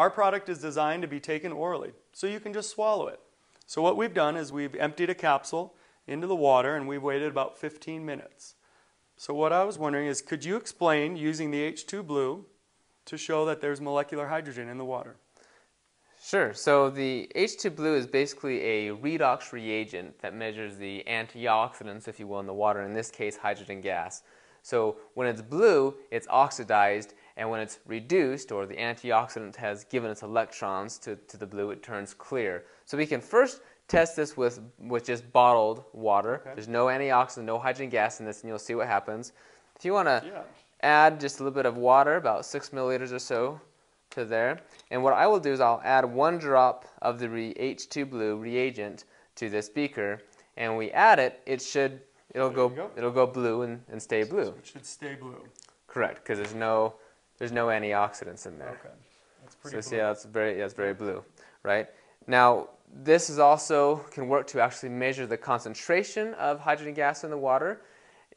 Our product is designed to be taken orally, so you can just swallow it. So what we've done is we've emptied a capsule into the water and we've waited about 15 minutes. So what I was wondering is could you explain using the H2 blue to show that there's molecular hydrogen in the water? Sure. So the H2 blue is basically a redox reagent that measures the antioxidants, if you will, in the water, in this case, hydrogen gas. So when it's blue, it's oxidized, and when it's reduced, or the antioxidant has given its electrons to, to the blue, it turns clear. So we can first test this with, with just bottled water. Okay. There's no antioxidant, no hydrogen gas in this, and you'll see what happens. If you want to yeah. add just a little bit of water, about 6 milliliters or so, to there. And what I will do is I'll add one drop of the H2 blue reagent to this beaker, and we add it, it should it'll go, go, it'll go blue and, and stay blue. So it should stay blue. Correct, because there's no there's no antioxidants in there. Okay, that's pretty. So blue. yeah, it's very yeah, it's very blue, right? Now this is also can work to actually measure the concentration of hydrogen gas in the water.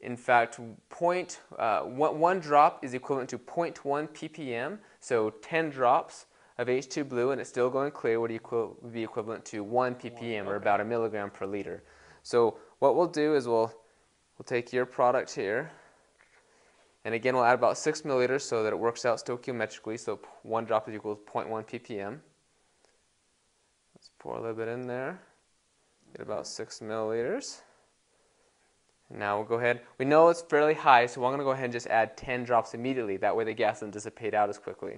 In fact, point, uh, one, one drop is equivalent to 0.1 ppm. So 10 drops of H2 blue and it's still going clear would, equal, would be equivalent to 1 ppm okay. or about a milligram per liter. So what we'll do is we'll, we'll take your product here and again we'll add about 6 milliliters so that it works out stoichiometrically. So one drop is equal to 0.1 ppm. Let's pour a little bit in there. Get about 6 milliliters. Now we'll go ahead. We know it's fairly high, so I'm going to go ahead and just add 10 drops immediately. That way the gas doesn't dissipate out as quickly.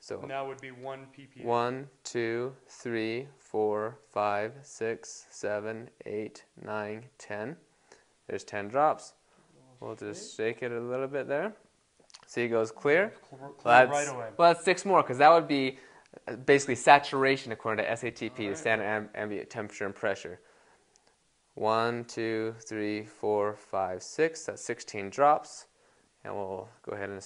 So now would be 1 ppm. 1, 2, 3, 4, 5, 6, 7, 8, 9, 10. There's 10 drops. We'll just shake it a little bit there. See it goes clear. clear well, right away. Well, that's six more because that would be uh, basically saturation according to SATP, right. the standard ambient temperature and pressure. One, two, three, four, five, six. That's 16 drops. And we'll go ahead and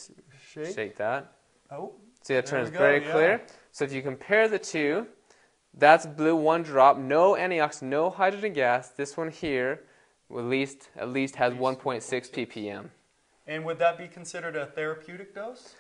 shake, shake that. Oh. See, that turns very yeah. clear. So if you compare the two, that's blue, one drop, no antioxidant, no hydrogen gas. This one here, at least at least has 1.6 ppm. And would that be considered a therapeutic dose?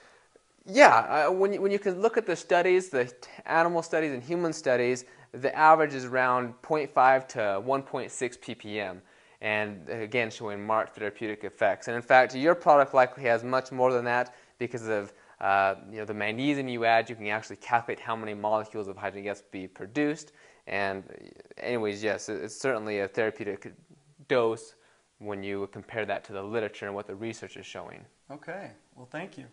Yeah, uh, when you, when you can look at the studies, the animal studies and human studies, the average is around 0.5 to 1.6 ppm, and again showing marked therapeutic effects. And in fact, your product likely has much more than that because of uh, you know, the magnesium you add. You can actually calculate how many molecules of hydrogen gas be produced. And anyways, yes, it's certainly a therapeutic dose when you compare that to the literature and what the research is showing. Okay, well, thank you.